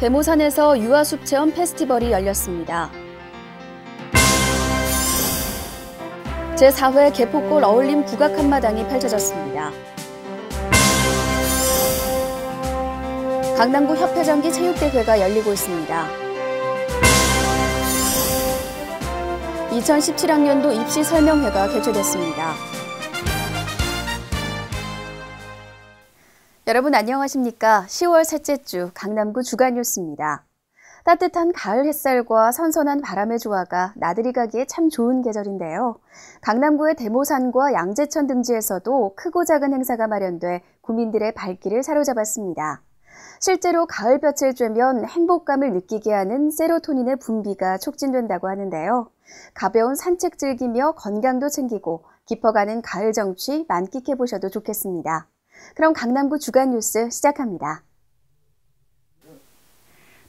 대모산에서 유아숲 체험 페스티벌이 열렸습니다. 제4회 개포골 어울림 국악 한마당이 펼쳐졌습니다. 강남구 협회장기 체육대회가 열리고 있습니다. 2017학년도 입시 설명회가 개최됐습니다. 여러분 안녕하십니까? 10월 셋째 주 강남구 주간 뉴스입니다. 따뜻한 가을 햇살과 선선한 바람의 조화가 나들이 가기에 참 좋은 계절인데요. 강남구의 대모산과 양재천 등지에서도 크고 작은 행사가 마련돼 구민들의 발길을 사로잡았습니다. 실제로 가을 볕을 쬐면 행복감을 느끼게 하는 세로토닌의 분비가 촉진된다고 하는데요. 가벼운 산책 즐기며 건강도 챙기고 깊어가는 가을 정취 만끽해 보셔도 좋겠습니다. 그럼 강남구 주간 뉴스 시작합니다.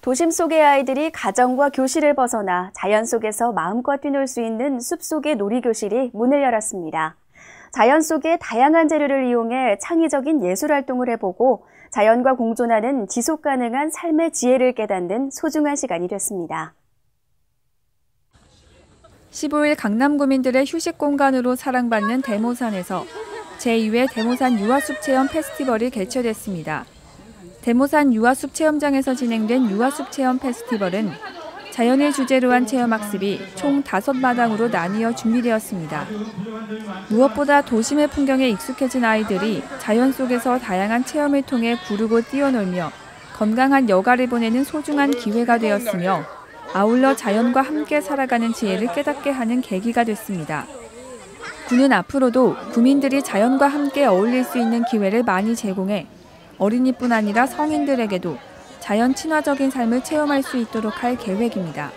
도심 속의 아이들이 가정과 교실을 벗어나 자연 속에서 마음껏 뛰놀 수 있는 숲속의 놀이교실이 문을 열었습니다. 자연 속의 다양한 재료를 이용해 창의적인 예술 활동을 해보고 자연과 공존하는 지속 가능한 삶의 지혜를 깨닫는 소중한 시간이 됐습니다. 15일 강남 구민들의 휴식 공간으로 사랑받는 대모산에서 제2회 대모산 유아숲 체험 페스티벌이 개최됐습니다. 대모산 유아숲 체험장에서 진행된 유아숲 체험 페스티벌은 자연을 주제로 한 체험학습이 총 5마당으로 나뉘어 준비되었습니다. 무엇보다 도심의 풍경에 익숙해진 아이들이 자연 속에서 다양한 체험을 통해 구르고 뛰어놀며 건강한 여가를 보내는 소중한 기회가 되었으며 아울러 자연과 함께 살아가는 지혜를 깨닫게 하는 계기가 됐습니다. 군은 앞으로도 구민들이 자연과 함께 어울릴 수 있는 기회를 많이 제공해 어린이뿐 아니라 성인들에게도 자연 친화적인 삶을 체험할 수 있도록 할 계획입니다.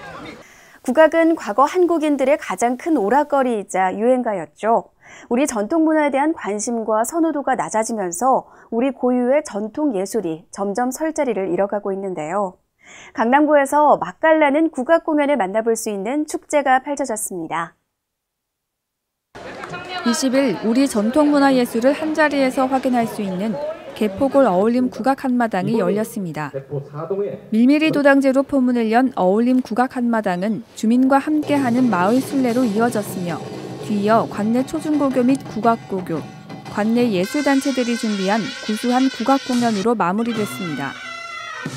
국악은 과거 한국인들의 가장 큰 오락거리이자 유행가였죠. 우리 전통 문화에 대한 관심과 선호도가 낮아지면서 우리 고유의 전통 예술이 점점 설 자리를 잃어가고 있는데요. 강남구에서 맛깔나는 국악 공연을 만나볼 수 있는 축제가 펼쳐졌습니다. 20일 우리 전통문화예술을 한자리에서 확인할 수 있는 개포골 어울림 국악 한마당이 열렸습니다. 밀밀히 도당제로 포문을 연 어울림 국악 한마당은 주민과 함께하는 마을 순례로 이어졌으며 뒤이어 관내 초중고교 및 국악고교, 관내 예술단체들이 준비한 구수한 국악 공연으로 마무리됐습니다.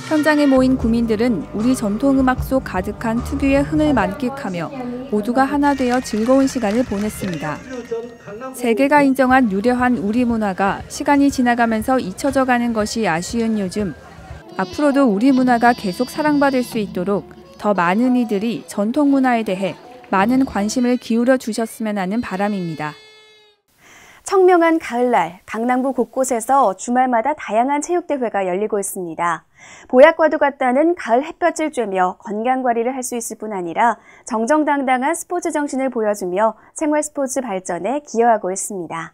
현장에 모인 구민들은 우리 전통음악 속 가득한 특유의 흥을 만끽하며 모두가 하나 되어 즐거운 시간을 보냈습니다. 세계가 인정한 유려한 우리 문화가 시간이 지나가면서 잊혀져 가는 것이 아쉬운 요즘 앞으로도 우리 문화가 계속 사랑받을 수 있도록 더 많은 이들이 전통 문화에 대해 많은 관심을 기울여 주셨으면 하는 바람입니다. 청명한 가을날 강남구 곳곳에서 주말마다 다양한 체육대회가 열리고 있습니다. 보약과도 같다는 가을 햇볕을 쬐며 건강관리를 할 수 있을 뿐 아니라 정정당당한 스포츠 정신을 보여주며 생활 스포츠 발전에 기여하고 있습니다.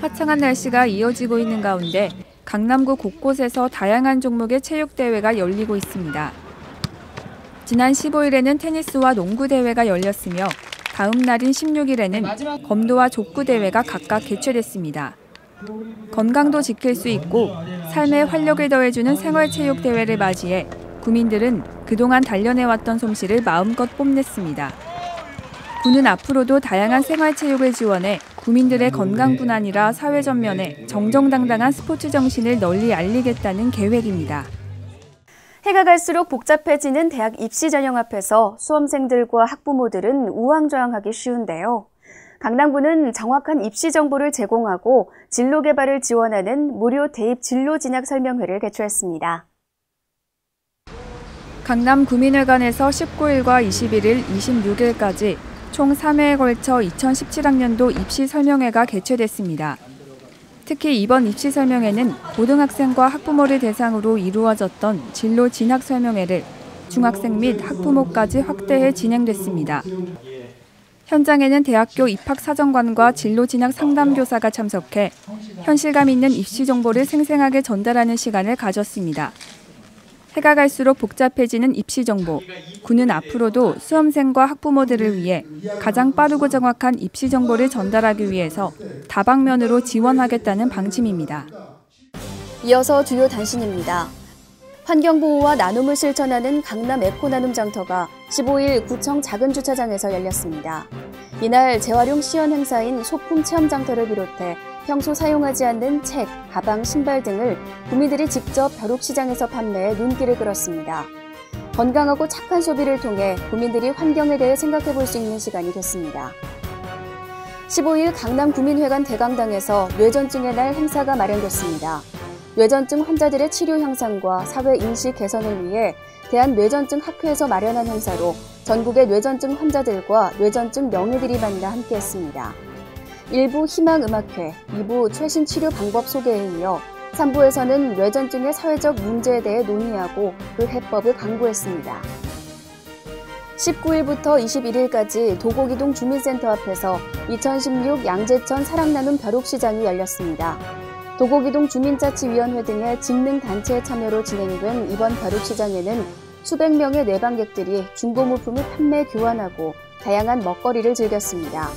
화창한 날씨가 이어지고 있는 가운데 강남구 곳곳에서 다양한 종목의 체육대회가 열리고 있습니다. 지난 15일에는 테니스와 농구 대회가 열렸으며 다음 날인 16일에는 검도와 족구 대회가 각각 개최됐습니다. 건강도 지킬 수 있고 삶에 활력을 더해주는 생활체육 대회를 맞이해 구민들은 그동안 단련해왔던 솜씨를 마음껏 뽐냈습니다. 군은 앞으로도 다양한 생활체육을 지원해 구민들의 건강뿐 아니라 사회 전면에 정정당당한 스포츠 정신을 널리 알리겠다는 계획입니다. 해가 갈수록 복잡해지는 대학 입시 전형 앞에서 수험생들과 학부모들은 우왕좌왕하기 쉬운데요. 강남구는 정확한 입시 정보를 제공하고 진로 개발을 지원하는 무료 대입 진로 진학 설명회를 개최했습니다. 강남 구민회관에서 19일과 21일, 26일까지 총 3회에 걸쳐 2017학년도 입시 설명회가 개최됐습니다. 특히 이번 입시 설명회는 고등학생과 학부모를 대상으로 이루어졌던 진로 진학 설명회를 중학생 및 학부모까지 확대해 진행됐습니다. 현장에는 대학교 입학사정관과 진로 진학 상담교사가 참석해 현실감 있는 입시 정보를 생생하게 전달하는 시간을 가졌습니다. 해가 갈수록 복잡해지는 입시 정보. 군은 앞으로도 수험생과 학부모들을 위해 가장 빠르고 정확한 입시 정보를 전달하기 위해서 다방면으로 지원하겠다는 방침입니다. 이어서 주요 단신입니다. 환경보호와 나눔을 실천하는 강남 에코나눔 장터가 15일 구청 작은 주차장에서 열렸습니다. 이날 재활용 시연 행사인 소품 체험 장터를 비롯해 평소 사용하지 않는 책, 가방, 신발 등을 구민들이 직접 벼룩시장에서 판매해 눈길을 끌었습니다. 건강하고 착한 소비를 통해 구민들이 환경에 대해 생각해 볼 수 있는 시간이 됐습니다. 15일 강남 구민회관 대강당에서 뇌전증의 날 행사가 마련됐습니다. 뇌전증 환자들의 치료 향상과 사회 인식 개선을 위해 대한뇌전증 학회에서 마련한 행사로 전국의 뇌전증 환자들과 뇌전증 명의들이 만나 함께했습니다. 1부 희망음악회, 2부 최신 치료 방법 소개에 이어 3부에서는 뇌전증의 사회적 문제에 대해 논의하고 그 해법을 강구했습니다. 19일부터 21일까지 도곡이동 주민센터 앞에서 2016 양재천 사랑나눔 벼룩시장이 열렸습니다. 도곡이동 주민자치위원회 등의 직능 단체의 참여로 진행된 이번 벼룩시장에는 수백 명의 내방객들이 중고물품을 판매 교환하고 다양한 먹거리를 즐겼습니다.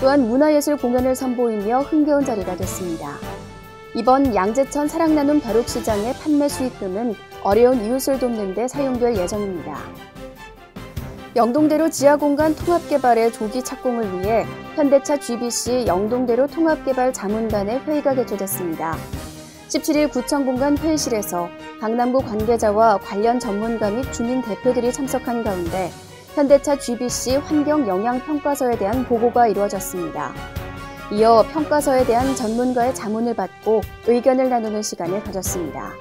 또한 문화예술 공연을 선보이며 흥겨운 자리가 됐습니다. 이번 양재천 사랑나눔 벼룩시장의 판매 수익금은 어려운 이웃을 돕는 데 사용될 예정입니다. 영동대로 지하공간 통합개발의 조기 착공을 위해 현대차 GBC 영동대로 통합개발 자문단의 회의가 개최됐습니다. 17일 구청 공간 회의실에서 강남구 관계자와 관련 전문가 및 주민 대표들이 참석한 가운데 현대차 GBC 환경 영향 평가서에 대한 보고가 이루어졌습니다. 이어 평가서에 대한 전문가의 자문을 받고 의견을 나누는 시간을 가졌습니다.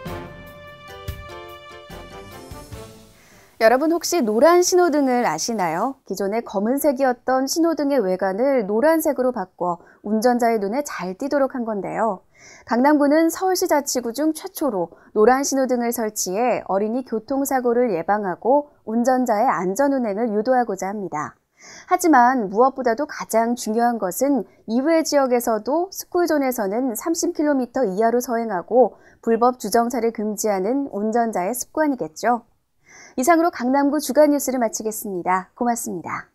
여러분 혹시 노란 신호등을 아시나요? 기존에 검은색이었던 신호등의 외관을 노란색으로 바꿔 운전자의 눈에 잘 띄도록 한 건데요. 강남구는 서울시 자치구 중 최초로 노란 신호등을 설치해 어린이 교통사고를 예방하고 운전자의 안전운행을 유도하고자 합니다. 하지만 무엇보다도 가장 중요한 것은 이외 지역에서도 스쿨존에서는 30km 이하로 서행하고 불법 주정차를 금지하는 운전자의 습관이겠죠. 이상으로 강남구 주간 뉴스를 마치겠습니다. 고맙습니다.